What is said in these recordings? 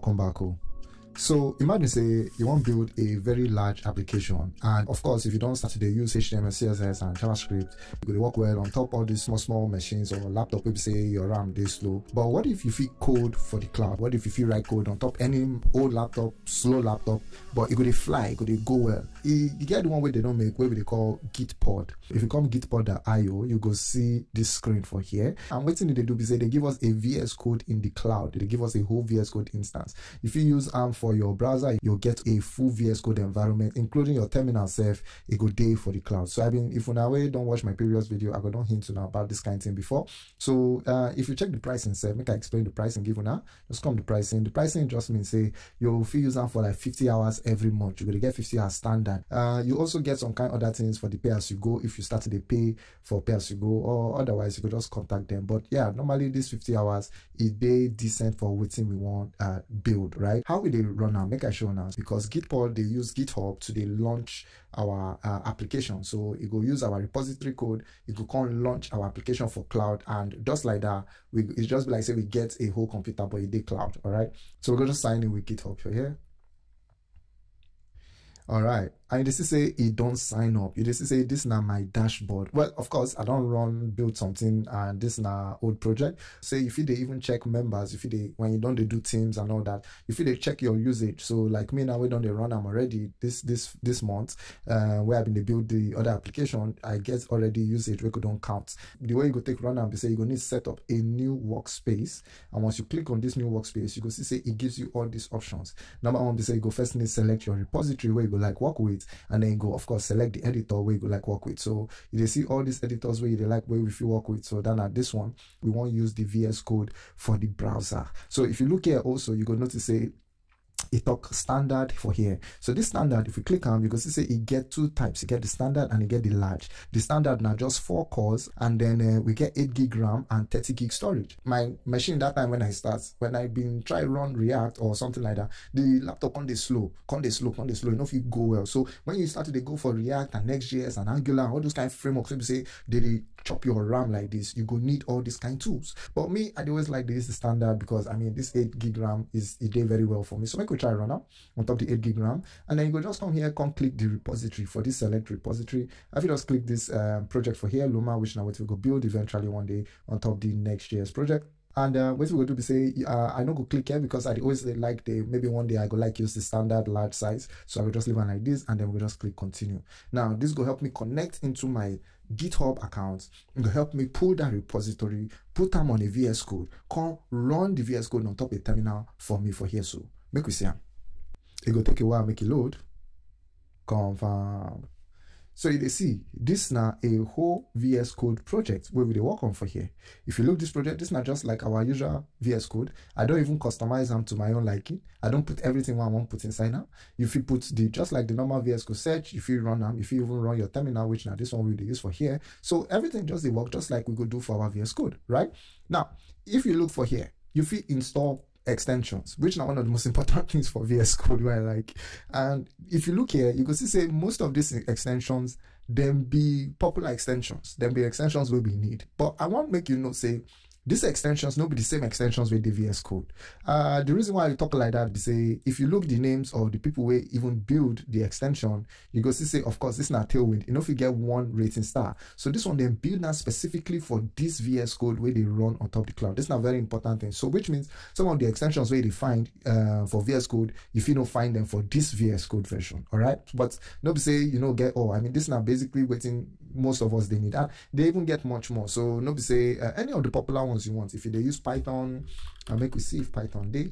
welcome back oh. So imagine say you want to build a very large application, and of course, if you don't start to use HTML, CSS, and JavaScript, you could work well on top of these small small machines or laptop. Maybe say your RAM is slow, but what if you fit code for the cloud? What if you fit write code on top any old laptop, slow laptop, but it could fly, it could go well. You, get the one way they don't make, where they call Gitpod. If you come gitpod.io, you go see this screen for here. And what thing they do is they give us a VS Code in the cloud. They give us a whole VS Code instance. If you use ARM for your browser, you'll get a full VS Code environment, including your terminal self, a good day for the cloud. So I mean, if you now don't watch my previous video, I got don't hint to about this kind of thing before. So uh, if you check the pricing self, make I explain the pricing given now. Just come the pricing. The pricing just means say you'll fee use for like 50 hours every month. You're gonna get 50 hours standard. Uh, you also get some kind of other things for the pay as you go if you start to pay for pay as you go, or otherwise you could just contact them. But yeah, normally this 50 hours is they decent for waiting we want uh build, right? How will they run now? Make I show now because Gitpod they use GitHub to they launch our uh, application. So you go use our repository code, you go come launch our application for cloud, and just like that, we it's just like say we get a whole computer but it did cloud. All right. So we're gonna sign in with GitHub here. All right. And this is say you don't sign up. You just say this is not my dashboard. Well of course i don't run build something and this is not old project. Say if you they even check members if you they when you don't they do teams and all that if you they check your usage. So like me now we don't they run I'm already this this this month uh where i've been to build the other application i get already usage we could don't count. The way you go take run and say you go need to set up a new workspace. And once you click on this new workspace you go see say it gives you all these options. Number one they say you go first need select your repository where you go like work with and then go of course select the editor where you go like work with. So you see all these editors where you like where if you work with. So then at this one we won't use the vs code for the browser. So if you look here also you go notice say it talk standard for here. So this standard if we click on you can see say it get two types. You get the standard and you get the large. The standard now just four cores and then uh, we get 8 gig ram and 30 gig storage. My machine that time when i start when i been try run react or something like that the laptop on the slow on the slow on the slow. You know if you go well. So when you started to go for react and nextjs and angular all those kind of frameworks you say they chop your ram like this you go need all these kind of tools. But me i always like this standard because i mean this 8 gig ram is it did very well for me. So make we try runner on top the 8 gig ram. And then you go just come here come click the repository for this select repository. If you just click this um, project for here luma which now what we go build eventually one day on top the next.js project. And uh, what we're go do be say uh, I know go click here because I always like the maybe one day I go like use the standard large size. So I will just leave it like this and then we just click continue. Now this will help me connect into my GitHub account. It will help me pull that repository put them on a VS Code come run the VS Code on top of a terminal for me for here so make we see it go take a while make it load confirm so you see, this now a whole VS Code project where we work on for here. If you look this project, this not just like our usual VS Code. I don't even customize them to my own liking. I don't put everything I want put inside now. If you put the just like the normal VS Code search, if you run them, if you even run your terminal, which now this one we use for here. So everything just they work just like we could do for our VS Code, right? Now, if you look for here, you feel install extensions, which are one of the most important things for VS Code where I like. And if you look here, you can see say most of these extensions then be popular extensions, then be extensions will be need. But I want to make you know say these extensions no be the same extensions with the VS Code. Uh, the reason why I talk like that is say if you look the names of the people who even build the extension, you go see say of course this is not tailwind. You know if you get one rating star. So this one they build now specifically for this VS Code where they run on top of the cloud. This is not very important thing. So which means some of the extensions where they find uh, for VS Code, if you don't find them for this VS Code version, all right. But nobody say you know get oh I mean this is now basically waiting most of us they need and they even get much more. So nobody say uh, any of the popular ones you want. If they use Python, I'll make we see if Python they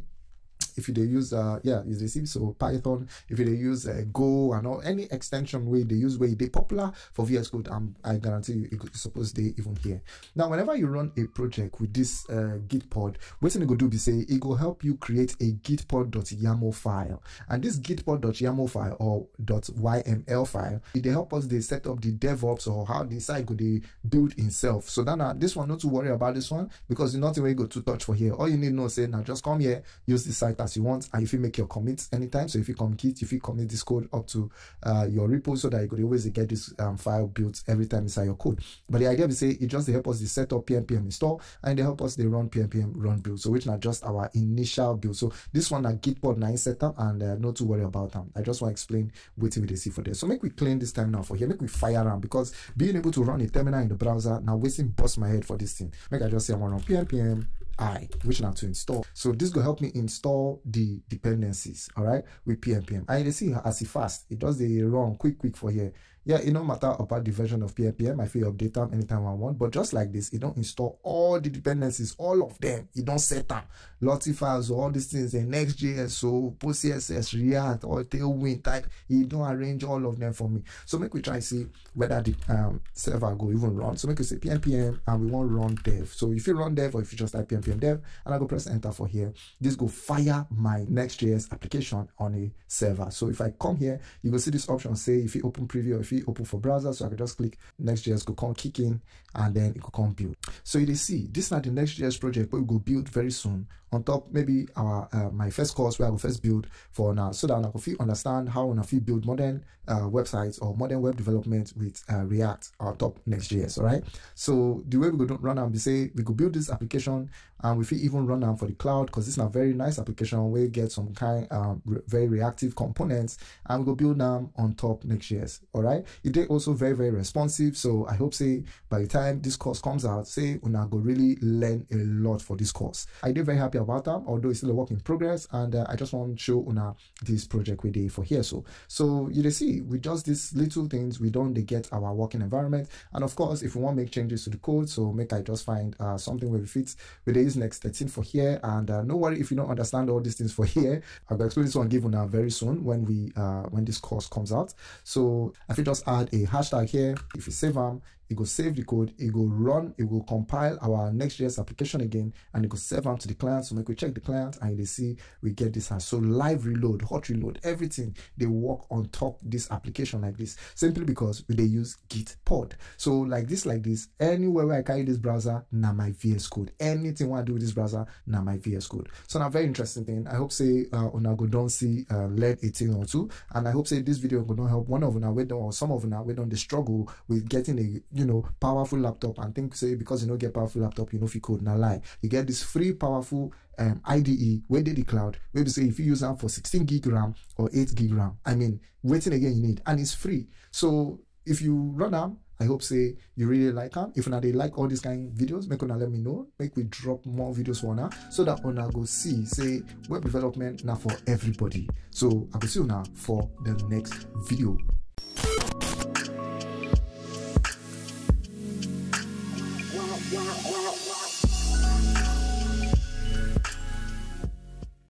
if they use uh yeah is the so python if they use uh, go and all any extension way they use way they popular for vs code um, i guarantee you it suppose they even here. Now whenever you run a project with this uh gitpod what you go do be say it will help you create a gitpod.yaml file. And this gitpod.yaml file or .yml file it they help us they set up the devops or how the site could they build itself. So then uh, this one not to worry about this one because the nothing where you go to touch for here. All you need to know say now just come here use the site as you want and if you make your commits anytime so if you commit if you commit this code up to uh, your repo so that you could always get this um, file built every time inside your code. But the idea is say it just they help us to set up pnpm install and they help us they run pnpm run build. So which not just our initial build. So this one at gitpod 9 setup and uh, not to worry about them. I just want to explain what we see for this so make we clean this terminal for here. Make we fire around because being able to run a terminal in the browser now wasting bust my head for this thing. Make i just say i want to run pnpm I, which now to install. So this will help me install the dependencies, all right, with. And you see as it fast, it does the run quick, quick for here yeah, it no matter about the version of PNPM, I feel update them anytime I want. But just like this, it don't install all the dependencies, all of them. It don't set them. Lottie files, all these things, and Next.js, so PostCSS, React, or Tailwind type. It don't arrange all of them for me. So make we try see whether the um, server go even run. So make we say PNPM and we want run dev. So if you run dev or if you just type PNPM dev and I go press enter for here, this go fire my Next.js application on a server. So if I come here, you will see this option say if you open preview or if you open for browser. So I can just click Next.js, go come kick in, and then it could come build. So you see, this is not the Next.js project, but we will build very soon on top maybe our uh, my first course where I will first build for now so that I can understand how I feel build modern uh, websites or modern web development with uh, React on top Next.js. All right. So the way we could run and we say we could build this application and we even run them for the cloud because this is a very nice application where you get some kind um, re very reactive components and we go build them on top Next.js. All right. It is also very very responsive. So I hope say by the time this course comes out, say we go really learn a lot for this course. I did very happy about that, although it's still a work in progress. And uh, I just want to show una this project we did for here. So, so you see, with just these little things, we don't get our working environment. And of course, if we want to make changes to the code, so make I just find uh, something where it fits with the use next 13 for here. And uh, no worry if you don't understand all these things for here. I'll explain this one given now very soon when we uh, when this course comes out. So I will just add a hashtag here. If you save them, it will save the code, it will run, it will compile our Next.js application again, and it will save them to the client. So make we check the client and they see we get this as so live reload, hot reload, everything they work on top this application like this, simply because they use Gitpod. So like this, like this, anywhere where I carry this browser, now my VS code. Anything I do with this browser, now my VS code. So now very interesting thing. I hope say uh go don't see uh learn 18 or two, and I hope say this video will not help one of una we or some of una we don't struggle with getting a you know, powerful laptop and think say because you don't get powerful laptop, you know if you code. Now lie. You get this free powerful um, IDE where did the cloud. Maybe say if you use them for 16 gig RAM or 8 gig RAM. I mean, waiting again you need and it's free. So if you run them, I hope say you really like them. If not they like all these kind of videos, make una let me know. Make we drop more videos for now so that una go see say web development now for everybody. So I will see you now for the next video.